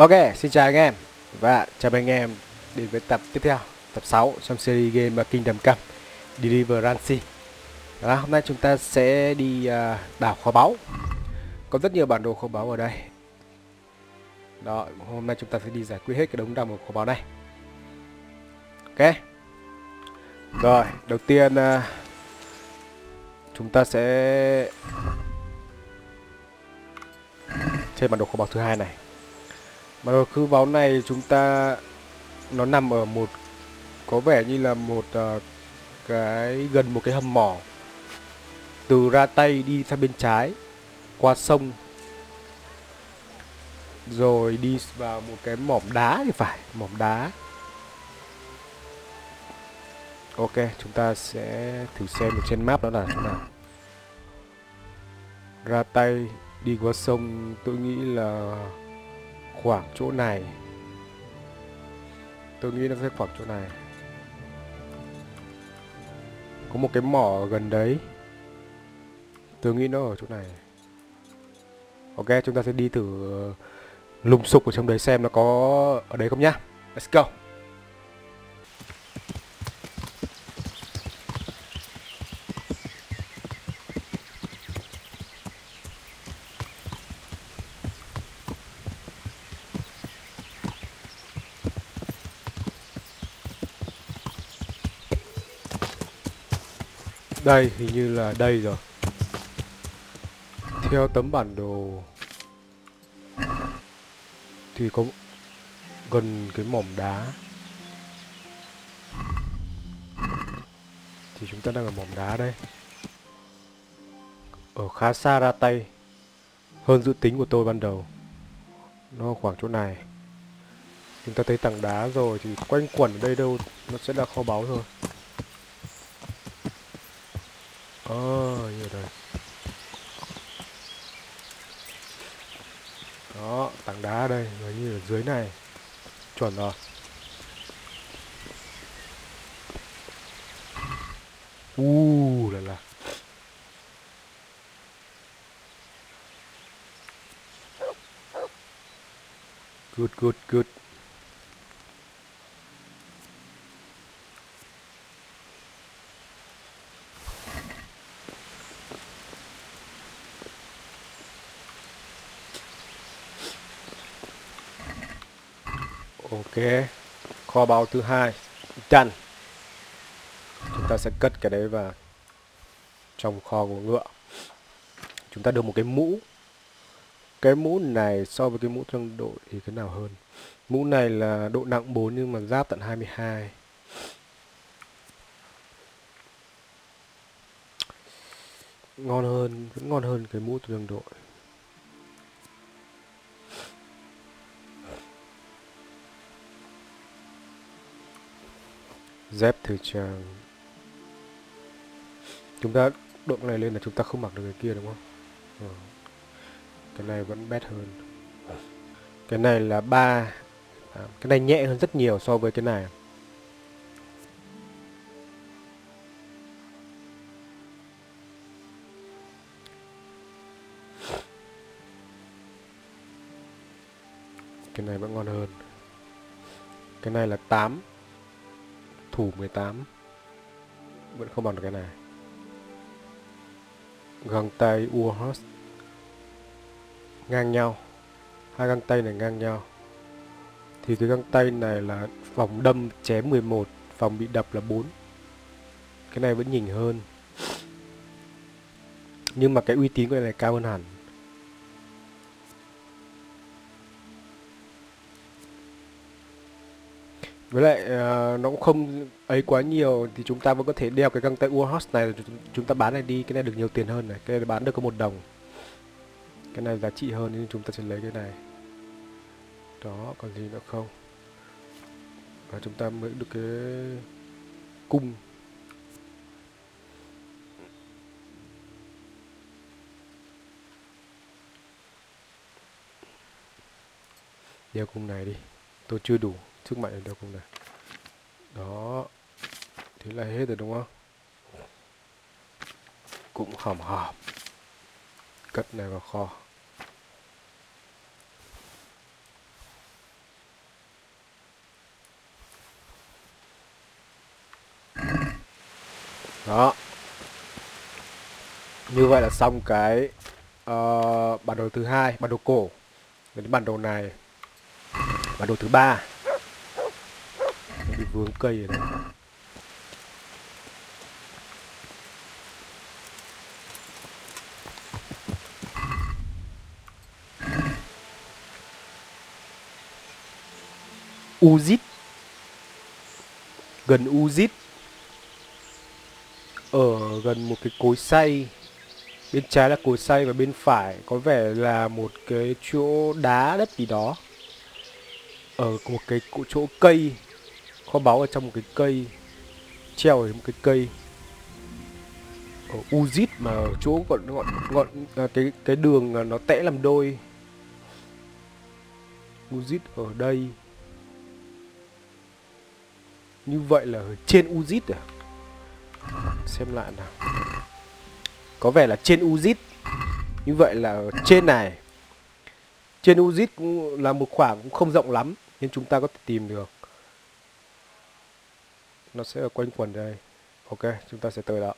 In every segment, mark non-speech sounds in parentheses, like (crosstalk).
Ok, xin chào anh em và chào mừng anh em đến với tập tiếp theo, tập 6 trong series game Kingdom Come Deliverance. Đó, hôm nay chúng ta sẽ đi uh, đảo kho báu. Có rất nhiều bản đồ kho báu ở đây. Đó, hôm nay chúng ta sẽ đi giải quyết hết cái đống đồng kho báu này. Ok. Rồi, đầu tiên uh, chúng ta sẽ trên bản đồ kho báu thứ hai này mà đồ khư báu này chúng ta nó nằm ở một có vẻ như là một uh, cái gần một cái hầm mỏ. Từ ra tay đi sang bên trái qua sông. Rồi đi vào một cái mỏm đá thì phải mỏm đá. Ok chúng ta sẽ thử xem được trên map đó là thế nào. Ra tay đi qua sông tôi nghĩ là khoảng chỗ này. Tôi nghĩ nó sẽ khoảng chỗ này. Có một cái mỏ gần đấy. Tôi nghĩ nó ở chỗ này. Ok, chúng ta sẽ đi thử ờ, lùng sục ở trong đấy xem nó có ở đấy không nhá. Let's go. Đây, hình như là đây rồi. Theo tấm bản đồ Thì có gần cái mỏm đá. Thì chúng ta đang ở mỏm đá đây. Ở khá xa ra tay Hơn dự tính của tôi ban đầu. Nó khoảng chỗ này. Chúng ta thấy tảng đá rồi thì quanh quẩn ở đây đâu Nó sẽ là kho báu thôi Ồ, oh, như đây. Đó, tảng đá đây, gần như ở dưới này. Chuẩn rồi. U uh, là là. Good, good, good. Kho báu thứ hai done chúng ta sẽ cất cái đấy vào trong kho của ngựa. Chúng ta được một cái mũ. Cái mũ này so với cái mũ thương đội thì cái nào hơn? Mũ này là độ nặng 4 nhưng mà giáp tận 22 ngon hơn, vẫn ngon hơn cái mũ tương đội. Dép thời trang chúng ta độ này lên là chúng ta không mặc được cái kia đúng không? Ừ. cái này vẫn bét hơn. Cái này là ba à, cái này nhẹ hơn rất nhiều so với cái này. Cái này vẫn ngon hơn. Cái này là 8 thủ 18 vẫn không bằng được cái này. Găng tay Urhus ngang nhau. Hai găng tay này ngang nhau. Thì cái găng tay này là vòng đâm chém 11 vòng bị đập là 4 cái này vẫn nhỉnh hơn. Nhưng mà cái uy tín của này, này cao hơn hẳn. Với lại uh, nó cũng không ấy quá nhiều thì chúng ta vẫn có thể đeo cái găng tay Warhorse này chúng ta bán này đi. Cái này được nhiều tiền hơn này. Cái này bán được có một đồng. Cái này giá trị hơn nên chúng ta sẽ lấy cái này. Đó còn gì nữa không? Và chúng ta mới được cái cung. Đeo cung này đi. Tôi chưa đủ sức mạnh ở đâu không này? Đó thế là hết rồi đúng không? Cũng hỏng hỏng. Cất này vào kho. Đó. Như vậy là xong cái uh, bản đồ thứ hai bản đồ cổ. Đến bản đồ này bản đồ thứ ba vướng cây ở đây. Uzit, gần Uzit, ở gần một cái cối xay. Bên trái là cối xay và bên phải có vẻ là một cái chỗ đá đất gì đó. Ở một cái chỗ cây kho báu ở trong một cái cây treo ở một cái cây ở Uzit mà ở chỗ gọn gọn gọn à, cái cái đường nó tẽ làm đôi. Uzit ở đây. Như vậy là ở trên Uzit à? Xem lại nào. Có vẻ là trên Uzit. Như vậy là ở trên này. Trên Uzit cũng là một khoảng cũng không rộng lắm nên chúng ta có thể tìm được nó sẽ ở quanh quần đây. Ok chúng ta sẽ tới đó.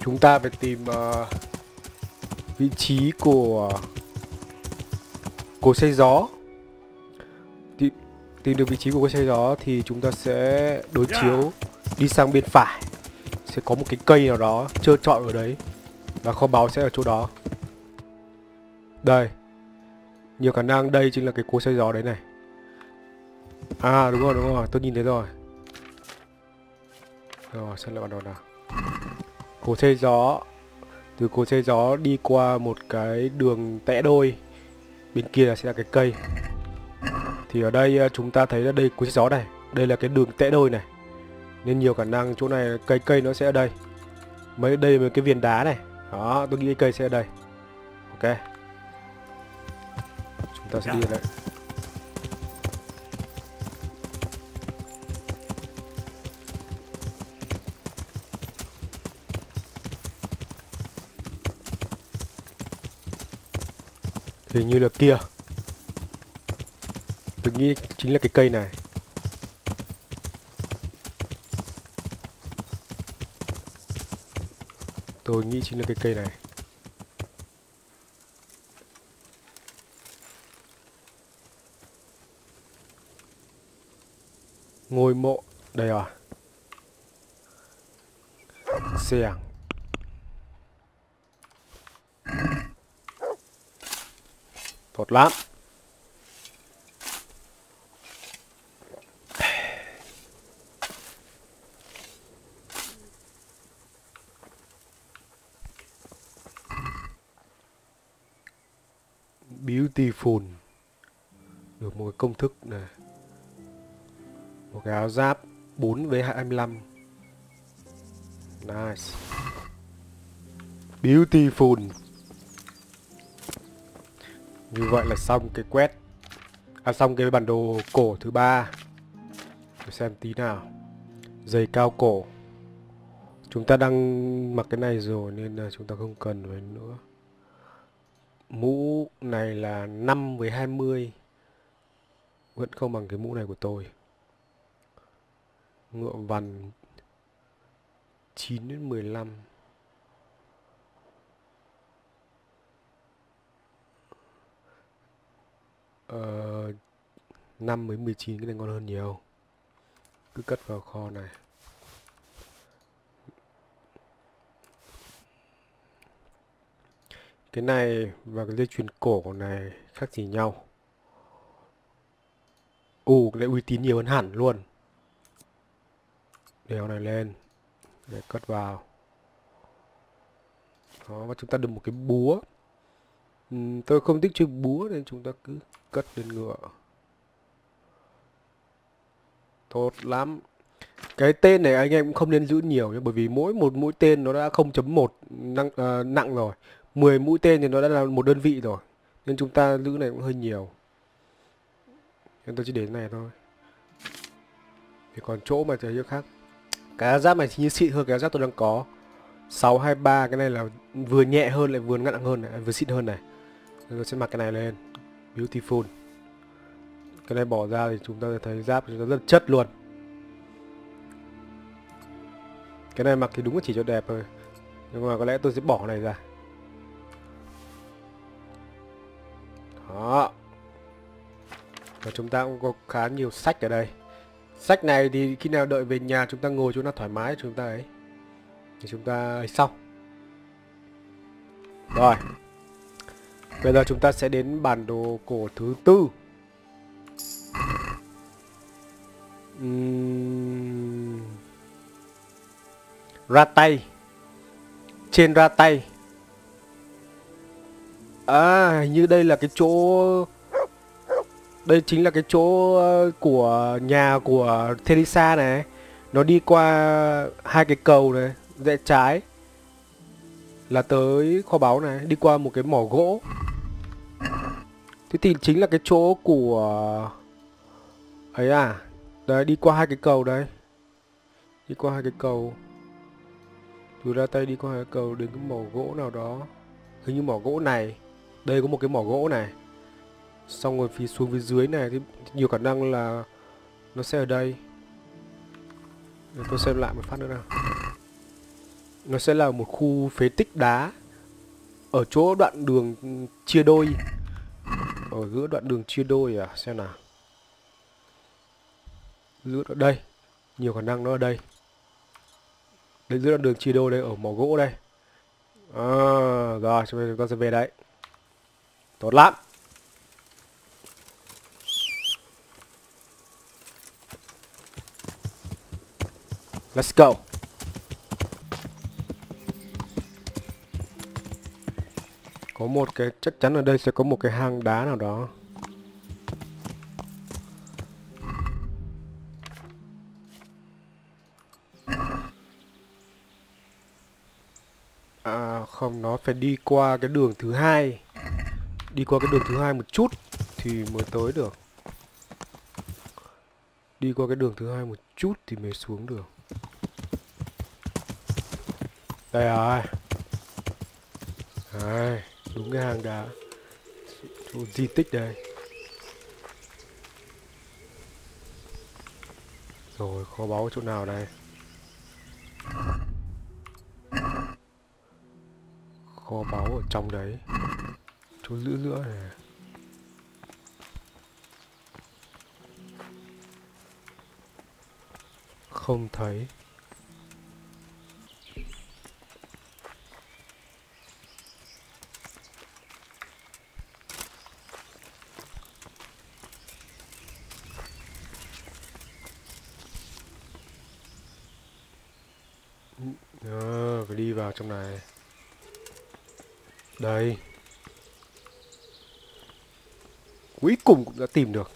Chúng ta phải tìm uh, vị trí của cối xay gió. Tìm, tìm được vị trí của cối xay gió thì chúng ta sẽ đối chiếu đi sang bên phải sẽ có một cái cây nào đó chưa chọn ở đấy. Và kho báu sẽ ở chỗ đó. Đây. Nhiều khả năng đây chính là cái cối xay gió đấy này. À đúng rồi đúng rồi. Tôi nhìn thấy rồi. Rồi, xem lại bản đồ nào. Cối xay gió. Từ cối xay gió đi qua một cái đường tẽ đôi. Bên kia là sẽ là cái cây. Thì ở đây à, chúng ta thấy là đây cối xay gió này. Đây là cái đường tẽ đôi này nên nhiều khả năng chỗ này, cây cây nó sẽ ở đây. Mấy đây mấy cái viên đá này. Đó, tôi nghĩ cây sẽ ở đây. Ok. Chúng ta sẽ đi đây Hình như là kia. Tôi nghĩ chính là cái cây này. Tôi nghĩ chính là cái cây này. Ngôi mộ Đây à? Xẻng à? Tốt lắm. Beautiful Được một cái công thức này Một cái áo giáp 4 với 25 Nice. Beautiful như vậy là xong cái quét. À xong cái bản đồ cổ thứ ba. Để xem tí nào. Giày cao cổ. Chúng ta đang mặc cái này rồi nên là chúng ta không cần phải nữa. Mũ này là 5 với 20 Vẫn không bằng cái mũ này của tôi. Ngựa vằn 9 đến 15 Ờ, 5 với 19 cái này ngon hơn nhiều. Cứ cất vào kho này. Cái này và cái dây chuyền cổ này khác gì nhau. U cái này uy tín nhiều hơn hẳn luôn. Đeo này lên. Để cất vào. Đó, và chúng ta được một cái búa. Uhm, Tôi không thích chơi búa nên chúng ta cứ cất lên ngựa. Tốt lắm. Cái tên này anh em cũng không nên giữ nhiều nhé bởi vì mỗi một mũi tên nó đã 0.1 nặng uh, nặng rồi. 10 mũi tên thì nó đã là một đơn vị rồi nên chúng ta giữ này cũng hơi nhiều nên tôi chỉ để này thôi thì còn chỗ mà chơi khác cái giáp này thì như xịn hơn cái giáp tôi đang có 623 cái này là vừa nhẹ hơn lại vừa nặng hơn này, vừa xịn hơn này. Tôi sẽ mặc cái này lên. Beautiful. Cái này bỏ ra thì chúng ta thấy giáp chúng ta rất chất luôn. Cái này mặc thì đúng là chỉ cho đẹp thôi. Nhưng mà có lẽ tôi sẽ bỏ này ra. Đó. Và chúng ta cũng có khá nhiều sách ở đây. Sách này thì khi nào đợi về nhà chúng ta ngồi chỗ nào thoải mái chúng ta ấy. Thì chúng ta ấy xong. Rồi. Bây giờ chúng ta sẽ đến bản đồ cổ thứ tư. Uhm... Ra tay. Trên ra tay. À, hình như đây là cái chỗ đây chính là cái chỗ ờ, của nhà của Theresa này. Nó đi qua hai cái cầu này Rẽ trái Là tới kho báu này Đi qua một cái mỏ gỗ. Thế thì chính là cái chỗ của ấy à Đấy đi qua hai cái cầu đấy Đi qua hai cái cầu. Từ ra tay đi qua hai cái cầu đến cái mỏ gỗ nào đó. Hình như mỏ gỗ này. Đây có một cái mỏ gỗ này Xong rồi phía xuống phía dưới này thì nhiều khả năng là nó sẽ ở đây. Để tôi xem lại một phát nữa nào. Nó sẽ là một khu phế tích đá ở chỗ đoạn đường chia đôi. Ở giữa đoạn đường chia đôi à, xem nào. Giữa ở đây, nhiều khả năng nó ở đây. Đây giữa đoạn đường chia đôi đây ở mỏ gỗ đây. À, rồi, chúng ta sẽ về đấy. Tốt lắm. Let's go. Có một cái chắc chắn ở đây sẽ có một cái hang đá nào đó. À không, nó phải đi qua cái đường thứ hai. Đi qua cái đường thứ hai một chút thì mới tới được. Đi qua cái đường thứ hai một chút thì mới xuống được. Đây rồi. Đây, Đúng cái hang đá. Chỗ di tích đây. Rồi, kho báu chỗ nào đây? Kho báu ở trong đấy. Chỗ giữ nữa này. Không thấy. Ừ, Đó, phải đi vào trong này. Đây Cuối cùng cũng đã tìm được.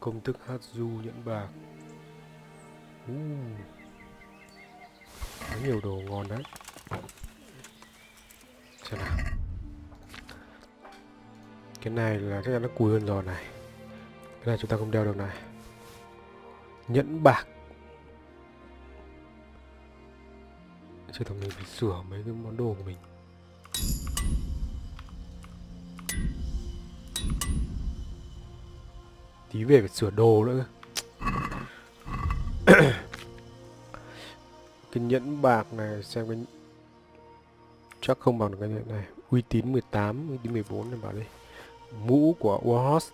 Công thức hát du nhẫn bạc. Uh. Có nhiều đồ ngon đấy. Xem nào. Cái này là chắc chắn nó cùi hơn rồi này. Cái này chúng ta không đeo được này. Nhẫn bạc. Chưa thằng mình phải sửa mấy cái món đồ của mình. Tí về phải sửa đồ nữa (coughs) cái nhẫn bạc này xem cái chắc không bằng được cái nhẫn này. Uy tín 18 uy tín 14 này vào đây. Mũ của Warhorse.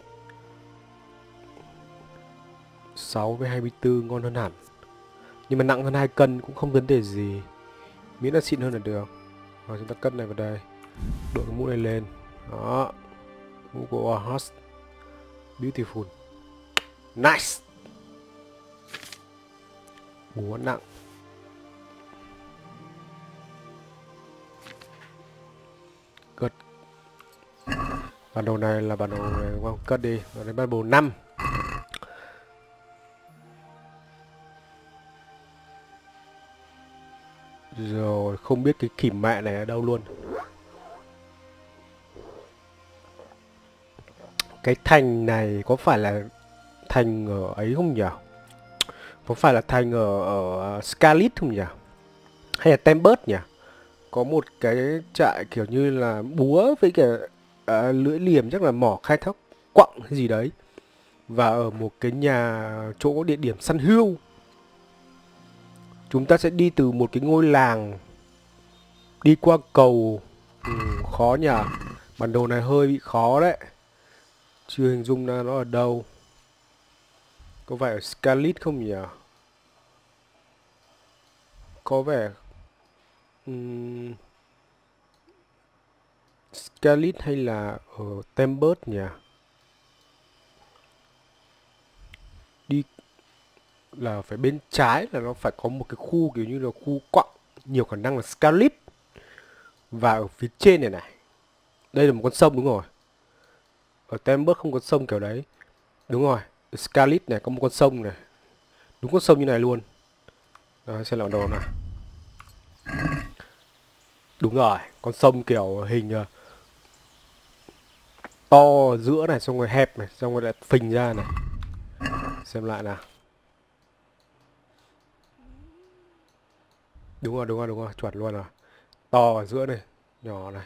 6 với 24 ngon hơn hẳn. Nhưng mà nặng hơn 2 cân cũng không vấn đề gì miễn là xịn hơn là được. Rồi, chúng ta cất này vào đây. Đội cái mũ này lên. Đó. Mũ của host beautiful. Nice! Búa nặng. Cất. Bản đồ này là bản đồ không? Cất đi. Và đến bản đồ 5 rồi không biết cái kìm mẹ này ở đâu luôn. Cái thành này có phải là thành ở ấy không nhỉ? Có phải là thành ở ở ờ, Scarlet không nhỉ? Hay là Tempest nhỉ? Có một cái trại kiểu như là búa với cả à, lưỡi liềm chắc là mỏ khai thác quặng hay gì đấy. Và ở một cái nhà chỗ địa điểm săn hươu chúng ta sẽ đi từ một cái ngôi làng đi qua cầu. Ừ, khó nhỉ? Bản đồ này hơi bị khó đấy. Chưa hình dung ra nó ở đâu. Có phải ở Scarlet không nhỉ? Có vẻ um, Scarlet hay là ở Tempest nhỉ đi là phải bên trái là nó phải có một cái khu kiểu như là khu quặng nhiều khả năng là Scarlet và ở phía trên này này đây là một con sông đúng rồi. Ở Tempest không có sông kiểu đấy. Đúng rồi Scarlet này có một con sông này. Đúng con sông như này luôn. Đó xem lại đồ này. Đúng rồi con sông kiểu hình uh, to giữa này xong rồi hẹp này xong rồi lại phình ra này. Xem lại nào. Đúng rồi đúng rồi đúng rồi chuẩn luôn rồi. To ở giữa này nhỏ này.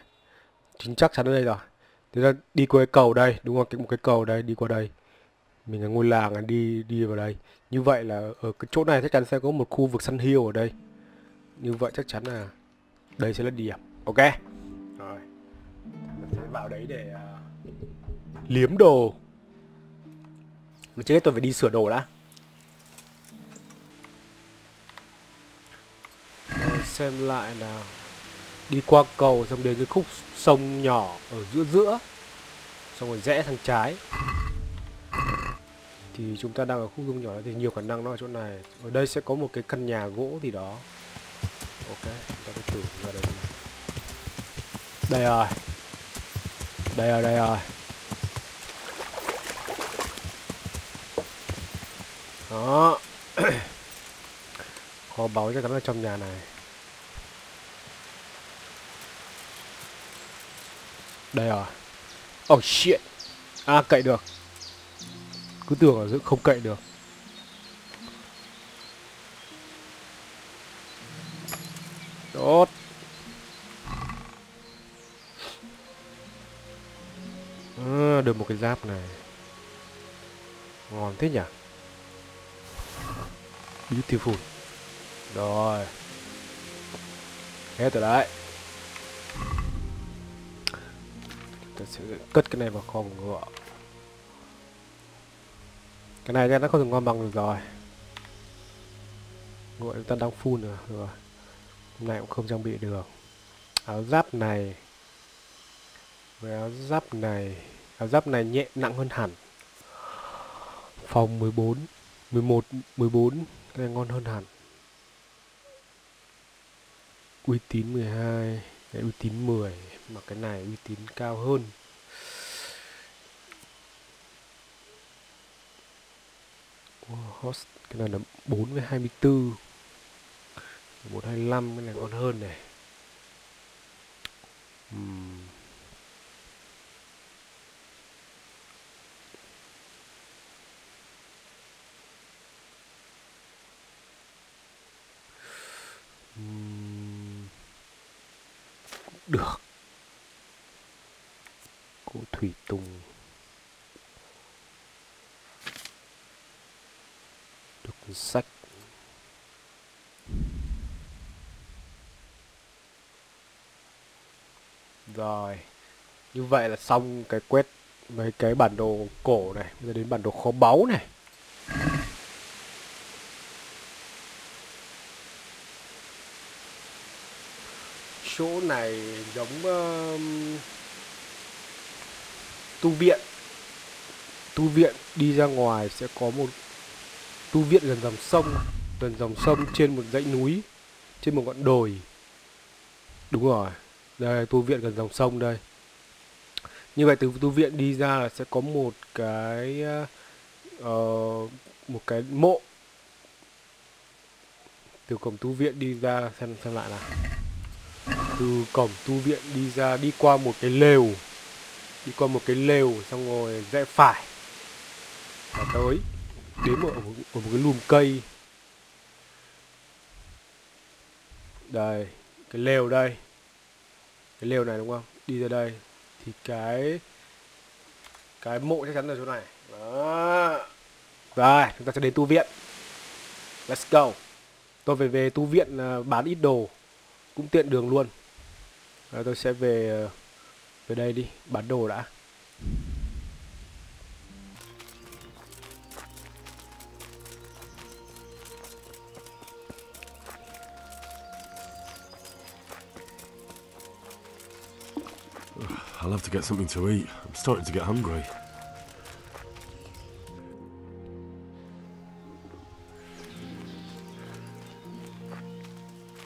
Chính chắc chắn ở đây rồi. Thế ra đi qua cái cầu đây đúng không cái một cái cầu đây đi qua đây. Mình là ngôi làng đi đi vào đây. Như vậy là ở cái chỗ này chắc chắn sẽ có một khu vực săn hiêu ở đây. Như vậy chắc chắn là đây sẽ là điểm ok? Rồi. Mình sẽ vào đấy để uh, liếm đồ. Mà trước hết tôi phải đi sửa đồ đã. Xem lại nào đi qua cầu xong đến cái khúc sông nhỏ ở giữa giữa, xong rồi rẽ sang trái. Thì chúng ta đang ở khu sông nhỏ thì nhiều khả năng nó ở chỗ này. Ở đây sẽ có một cái căn nhà gỗ gì đó. Ok, chúng ta cứ thử ra đây. Đây rồi. Đây rồi đây rồi. Đó. (clears throat) Kho báu chắc chắn là trong nhà này. Đây rồi. Oh shit. À cậy được. Cứ tưởng là không cậy được. Tốt. À, Được một cái giáp này. Ngon thế nhỉ? Beautiful. Rồi. Hết rồi đấy. Ta sẽ cất cái này vào kho ngựa. Cái này nó không được ngon bằng được rồi. Ngựa chúng ta đang full rồi, rồi. Hôm nay cũng không trang bị được. Áo giáp này. Với áo giáp này. Áo giáp này nhẹ nặng hơn hẳn. Phòng 14 11 14 cái này ngon hơn hẳn. Uy tín 12 cái uy tín 10 mà cái này uy tín cao hơn host cái này là 4 với 24 125 cái này ngon hơn này. Uhm. Được. Cô thủy tùng. Được sách. Rồi, Như vậy là xong cái quét, mấy cái bản đồ cổ này. Bây giờ đến bản đồ kho báu này. Này giống uh, Tu viện. Tu viện đi ra ngoài sẽ có một Tu viện gần dòng sông Gần dòng sông trên một dãy núi Trên một ngọn đồi. Đúng rồi đây tu viện gần dòng sông đây. Như vậy từ tu viện đi ra là sẽ có một cái uh, một cái mộ. Từ cổng tu viện đi ra xem xem lại nào từ cổng tu viện đi ra đi qua một cái lều đi qua một cái lều xong rồi rẽ phải. Và tới đến một, một, một cái lùm cây. Đây cái lều đây. Cái lều này đúng không? Đi ra đây. Thì cái cái mộ chắc chắn ở chỗ này. Đó. Rồi chúng ta sẽ đến tu viện. Let's go. Tôi về về tu viện à, bán ít đồ. Cũng tiện đường luôn. Tôi sẽ về về đây đi bán đồ đã I'll have to get something to eat. I'm starting to get hungry.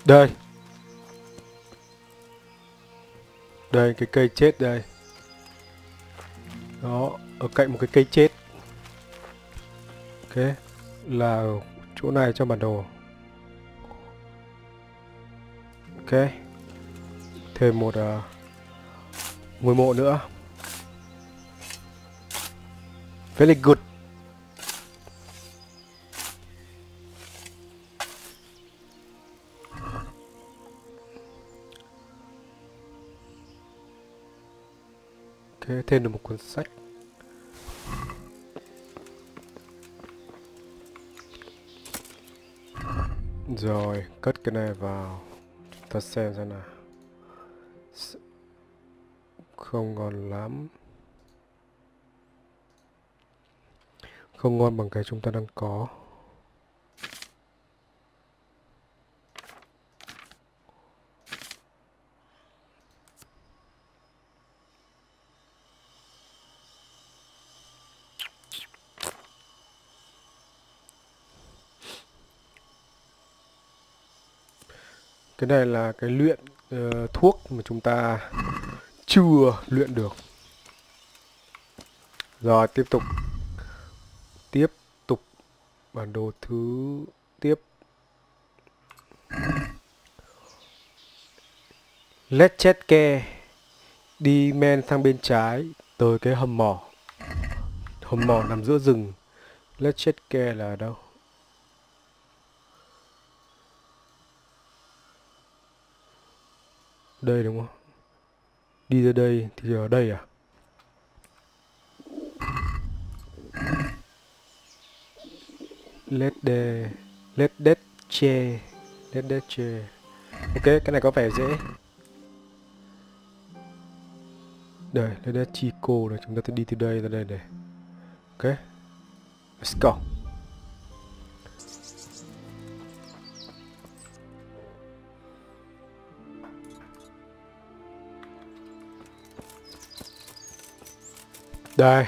Đây. Đây cái cây chết đây. Đó, ở cạnh một cái cây chết. Ok, là chỗ này cho bản đồ. Ok. Thêm một à, uh, ngôi mộ nữa. Very good. Ok, thêm được một cuốn sách. Rồi, cất cái này vào. Chúng ta xem xem nào. Không ngon lắm. Không ngon bằng cái chúng ta đang có. Cái này là cái luyện uh, thuốc mà chúng ta chưa luyện được. Rồi tiếp tục. Tiếp tục bản đồ thứ tiếp. Let's chết ke đi men sang bên trái tới cái hầm mỏ. Hầm mỏ nằm giữa rừng. Let's chết ke là ở đâu? Đây đúng không? Đi ra đây thì ở đây à? Let the let that che let that che Ok, cái này có vẻ dễ. Đây, let that chico này, chúng ta sẽ đi từ đây ra đây này. Ok. Let's go. Đây.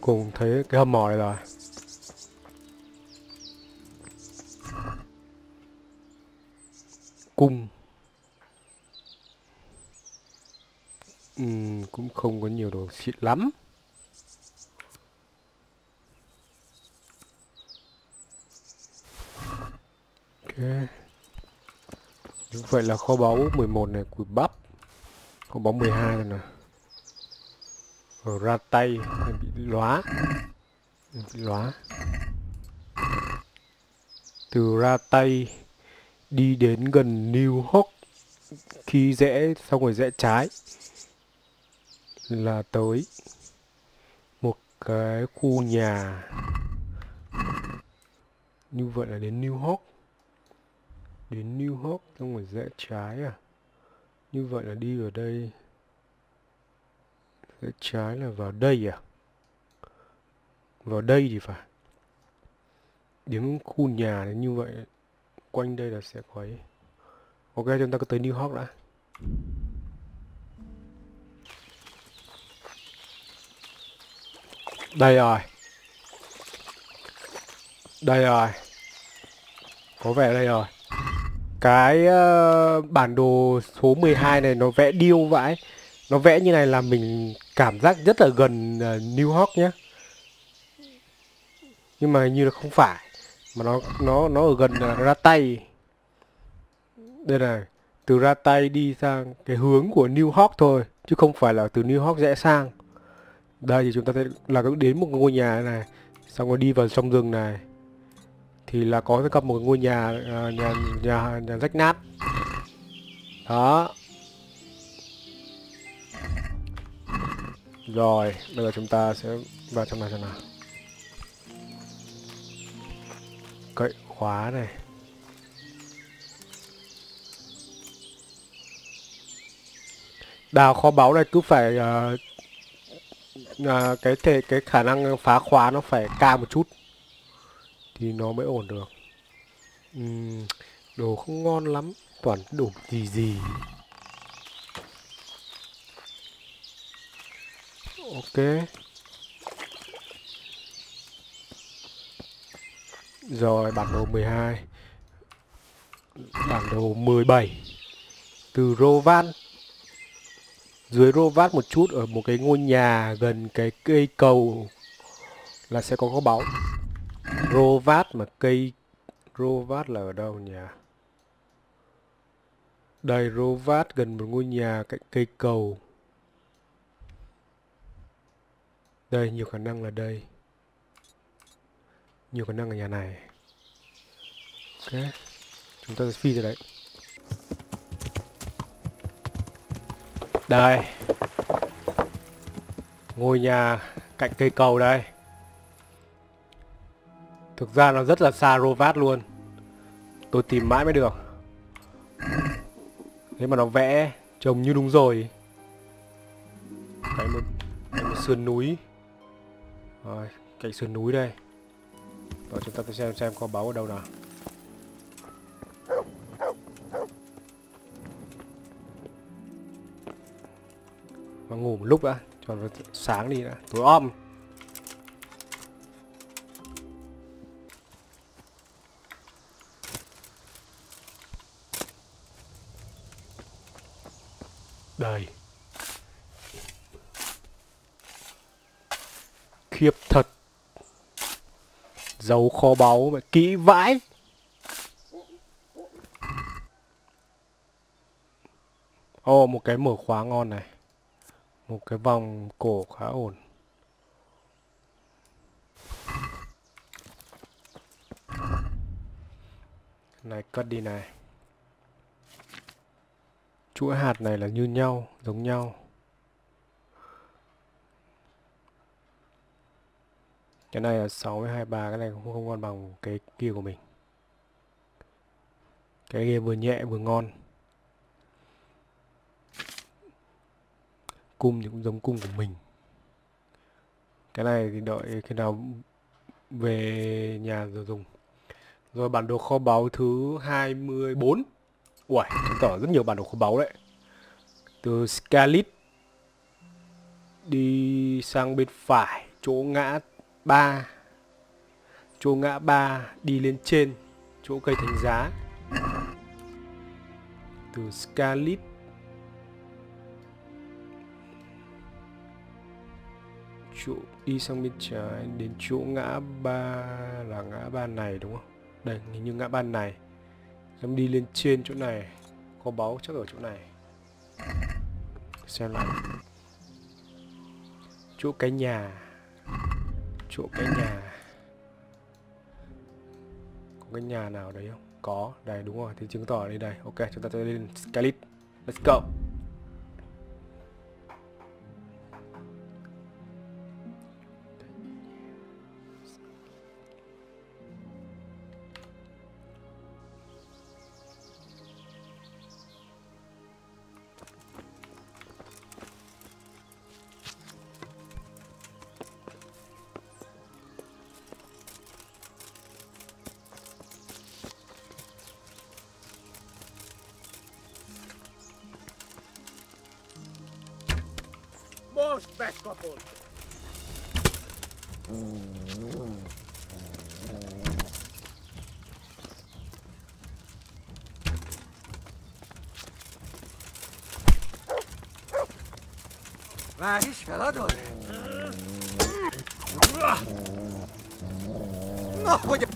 Cùng thấy cái hầm mỏ này rồi. Cung. Ừm, cũng không có nhiều đồ xịn lắm. Ok. Như vậy là kho báu 11 này của bắp. Kho báu 12 rồi nè. Rồi ra tay hay bị lóa. Bị lóa. Từ ra tay, đi đến gần New York khi rẽ xong rồi rẽ trái, là tới một cái khu nhà như vậy là đến New York đến New York xong rồi rẽ trái à như vậy là đi vào đây cái trái là vào đây à? Vào đây thì phải. Đến khu nhà như vậy quanh đây là sẽ có ấy. ok chúng ta cứ tới New York đã. Đây rồi. Đây rồi. Có vẻ đây rồi. Cái uh, bản đồ số 12 này nó vẽ điêu vãi. Nó vẽ như này là mình cảm giác rất là gần ờ, New York nhé. Nhưng mà như là không phải, mà nó nó nó ở gần ờ, ra tay đây này, từ ra tay đi sang cái hướng của New York thôi, chứ không phải là từ New York rẽ sang. Đây thì chúng ta sẽ là đến một ngôi nhà này, xong rồi đi vào trong rừng này. Thì là có gặp một ngôi nhà ờ, nhà nhà nhà rách nát. Đó. Rồi bây giờ chúng ta sẽ vào trong này xem nào. Cậy khóa này. Đào kho báu này cứ phải uh, uh, cái thể cái khả năng phá khóa nó phải cao một chút thì nó mới ổn được. Uhm, đồ không ngon lắm toàn đồ gì gì. Ok. Rồi, bản đồ 12 bản đồ 17 từ Rovan. Dưới Rovan một chút, ở một cái ngôi nhà gần cái cây cầu là sẽ có kho báu Rovat mà cây Rovat là ở đâu nhỉ? Đây Rovat gần một ngôi nhà cạnh cây cầu. Đây nhiều khả năng là đây. Nhiều khả năng ở nhà này. Ok chúng ta sẽ phi ra đấy. Đây. Ngôi nhà cạnh cây cầu đây. Thực ra nó rất là xa Rovat luôn. Tôi tìm mãi mới được. Thế mà nó vẽ trông như đúng rồi. Cái một, một sườn núi. Rồi, cạnh sườn núi đây. Rồi chúng ta sẽ xem xem có báo ở đâu nào. Mà ngủ một lúc đã cho nó sáng đi đã. Tối om. Dấu kho báu mà kỹ vãi. Ồ, oh, một cái mở khóa ngon này. Một cái vòng cổ khá ổn. Này cất đi này. Chuỗi hạt này là như nhau giống nhau. Cái này là 6 với 23 cái này cũng không ngon bằng cái kia của mình. Cái kia vừa nhẹ vừa ngon. Cung thì cũng giống cung của mình. Cái này thì đợi khi nào về nhà rồi dùng. Rồi bản đồ kho báu thứ 24 Uầy, chứng tỏ rất nhiều bản đồ kho báu đấy. Từ Scalit Đi sang bên phải Chỗ ngã 3 Chỗ ngã 3 Đi lên trên, Chỗ cây thánh giá. Từ scarlet chỗ đi sang bên trái đến chỗ ngã ba là ngã ba này, đúng không? Đây, hình như ngã ba này. Em đi lên trên chỗ này, có báu chắc ở chỗ này. Xem lại. Chỗ cái nhà chỗ cái nhà. Có cái nhà nào đấy không? Có, đây, đúng rồi, thì chứng tỏ đây đây. Ok, chúng ta sẽ lên skylit let's go. Most backcoupled. Már is feladod? Na, hogy...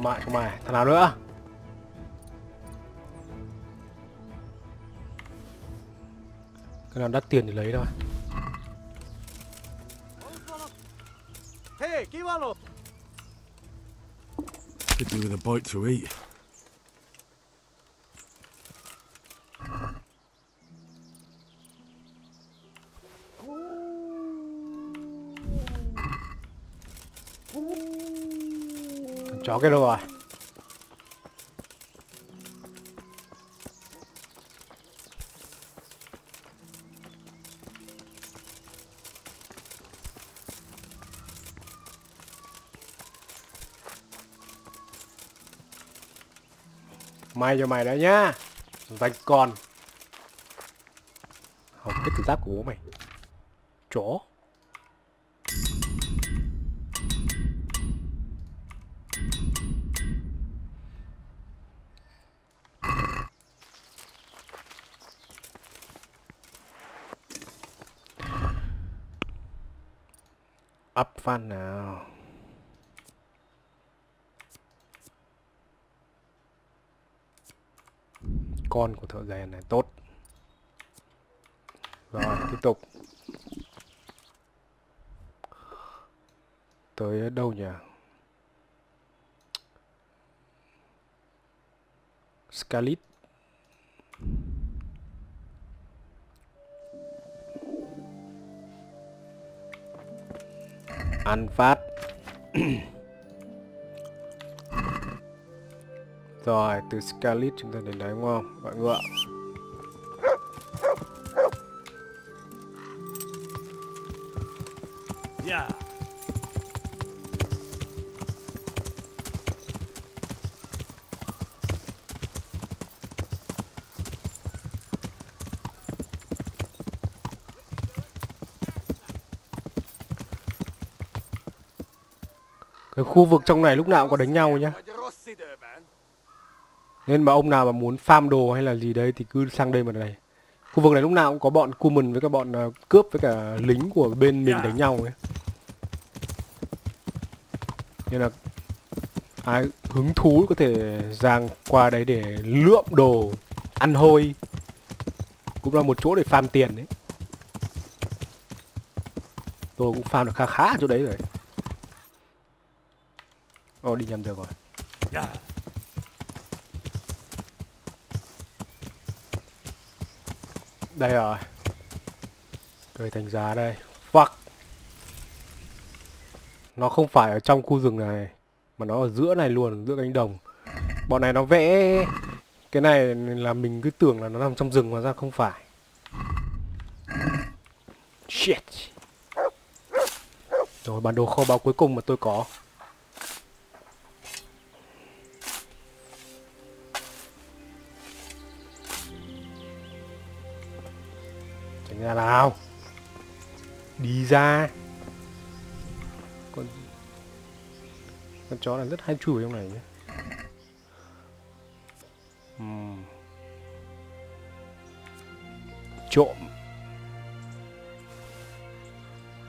còn mại còn mày thằng nào nữa cái nào đắt tiền thì lấy thôi! Could do with a bite to eat. Thằng chó kia đâu rồi May cho mày đấy nhá. Vạch con. Học cái tự giác của bố mày. Chó Up fan nào? Con của thợ rèn này, tốt. Rồi, tiếp tục. Tới đâu nhỉ? Scalit. Ăn phát. Rồi từ Scarlet chúng ta đến đấy đúng không? Gọi ngựa khu vực trong này lúc nào cũng có đánh nhau nhá. Nên mà ông nào mà muốn farm đồ hay là gì đấy thì cứ sang đây mà này. Khu vực này lúc nào cũng có bọn cumin với các bọn ờ, cướp với cả lính của bên mình đánh nhau ấy nên là ai hứng thú có thể giang qua đấy để lượm đồ, ăn hôi. Cũng là một chỗ để farm tiền đấy. Tôi cũng farm được khá khá ở chỗ đấy rồi ồ đi nhầm được rồi. Đây rồi. Cây thành giá đây. Fuck. Nó không phải ở trong khu rừng này mà nó ở giữa này luôn giữa cánh đồng. Bọn này nó vẽ cái này là mình cứ tưởng là nó nằm trong rừng mà ra không phải. Shit. Rồi bản đồ kho báu cuối cùng mà tôi có ra nào? Đi ra. Con con chó này rất hay chui trong này nhé uhm. trộm.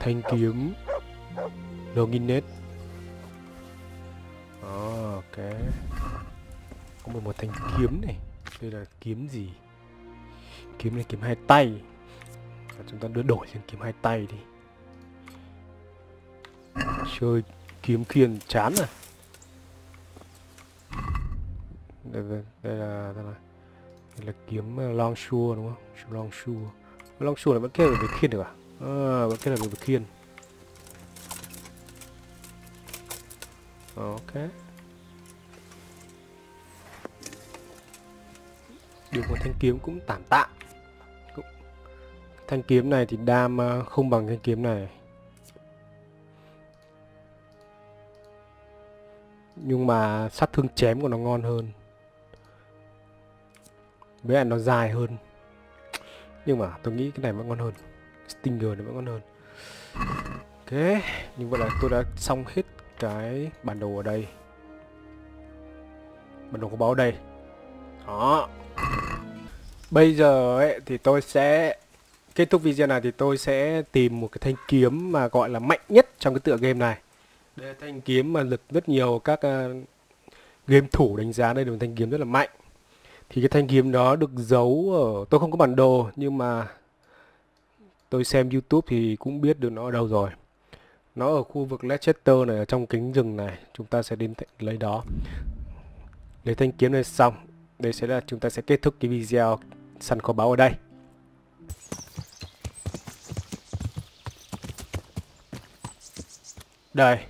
Thanh kiếm. Loginet Ờ, ok. Có một, một thanh kiếm này. Đây là kiếm gì? Kiếm này kiếm hai tay. Và Chúng ta đưa đổi sang kiếm hai tay đi. Chơi kiếm khiên chán à? Đây, đây, đây là đây là đây là kiếm ờ, long shua đúng không? Long shua long shua này vẫn kết hợp với khiên được à? À vẫn kết hợp với khiên. Ok. Được một thanh kiếm cũng tạm tạm thanh kiếm này thì đam à, không bằng thanh kiếm này. Nhưng mà sát thương chém của nó ngon hơn. Với lại nó dài hơn. Nhưng mà tôi nghĩ cái này vẫn ngon hơn. Stinger này vẫn ngon hơn. Ok, như vậy là tôi đã xong hết cái bản đồ ở đây. Bản đồ có báo ở đây. Đó. Bây giờ ấy thì tôi sẽ kết thúc video này thì tôi sẽ tìm một cái thanh kiếm mà gọi là mạnh nhất trong cái tựa game này. Đây là thanh kiếm mà lực rất nhiều các uh, game thủ đánh giá đây là một thanh kiếm rất là mạnh. Thì cái thanh kiếm đó được giấu ở tôi không có bản đồ nhưng mà tôi xem youtube thì cũng biết được nó ở đâu rồi. Nó ở khu vực Leicester này ở trong kính rừng này. Chúng ta sẽ đến lấy đó. Lấy thanh kiếm này xong. Đây sẽ là chúng ta sẽ kết thúc cái video săn kho báu ở đây. Đây.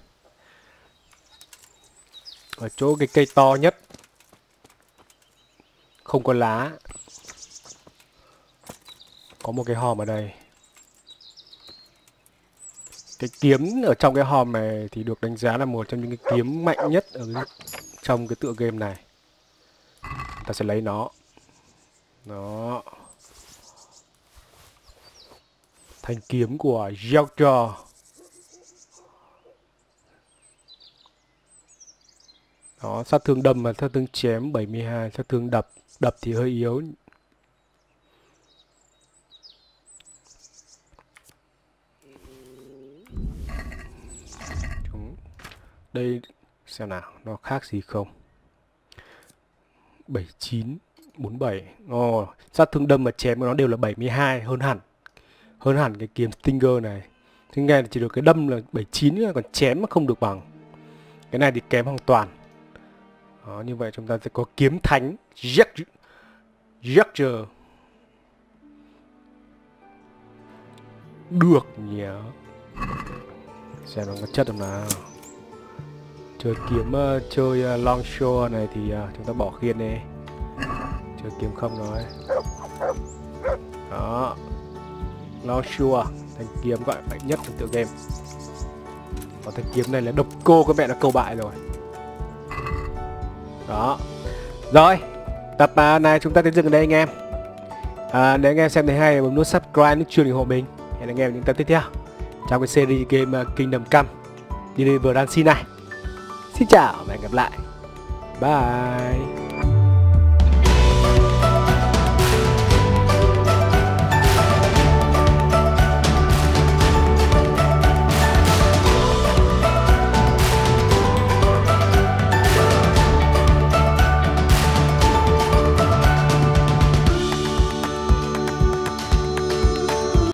Ở chỗ cái cây to nhất. Không có lá. Có một cái hòm ở đây. Cái kiếm ở trong cái hòm này thì được đánh giá là một trong những cái kiếm mạnh nhất ở cái, trong cái tựa game này. Ta sẽ lấy nó. Đó. Thanh kiếm của Georgia đó sát thương đâm và sát thương chém 72 sát thương đập. Đập thì hơi yếu. Chúng... đây xem nào nó khác gì không? 79 47 Ồ, oh, sát thương đâm và chém của nó đều là 72 hơn hẳn. Hơn hẳn cái kiếm Stinger này. Thế nghe là chỉ được cái đâm là 79 còn chém mà không được bằng. Cái này thì kém hoàn toàn đó, như vậy chúng ta sẽ có kiếm thánh Gesture Được nhỉ? Xem nó có chất không nào. Chơi kiếm uh, chơi uh, long shore này thì uh, chúng ta bỏ khiên đi. Chơi kiếm không nói. Đó. Long shore à? Thanh kiếm gọi mạnh nhất trong tựa game. Còn thanh kiếm này là độc cô các mẹ nó câu bại rồi. Đó. Rồi Tập à, này chúng ta đến dừng ở đây anh em. À, Nếu anh em xem thấy hay bấm nút subscribe nút chuông ủng hộ mình. Hẹn anh em những tập tiếp theo Trong cái series game uh, Kingdom Come Deliverance này xin chào và hẹn gặp lại. Bye.